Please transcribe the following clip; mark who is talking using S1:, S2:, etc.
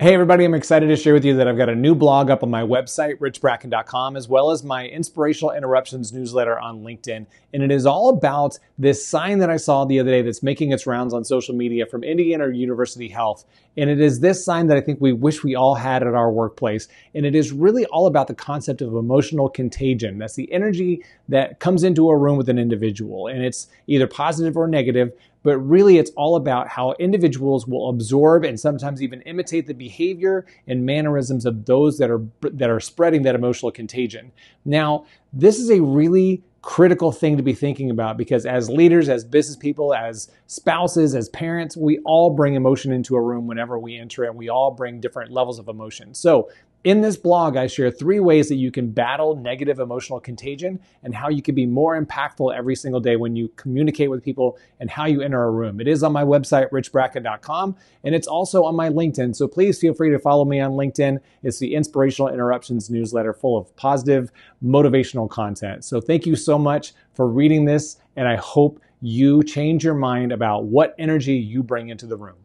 S1: Hey, everybody, I'm excited to share with you that I've got a new blog up on my website, richbracken.com, as well as my Inspirational Interruptions newsletter on LinkedIn. And it is all about this sign that I saw the other day that's making its rounds on social media from Indiana University Health. And it is this sign that I think we wish we all had at our workplace. And it is really all about the concept of emotional contagion. That's the energy that comes into a room with an individual. And it's either positive or negative, but really it's all about how individuals will absorb and sometimes even imitate the behavior and mannerisms of those that are that are spreading that emotional contagion. Now, this is a really critical thing to be thinking about because as leaders, as business people, as spouses, as parents, we all bring emotion into a room whenever we enter it. We all bring different levels of emotion. So in this blog, I share three ways that you can battle negative emotional contagion and how you can be more impactful every single day when you communicate with people and how you enter a room. It is on my website, richbracken.com, and it's also on my LinkedIn. So please feel free to follow me on LinkedIn. It's the Inspirational Interruptions newsletter full of positive, motivational content. So thank you so much for reading this, and I hope you change your mind about what energy you bring into the room.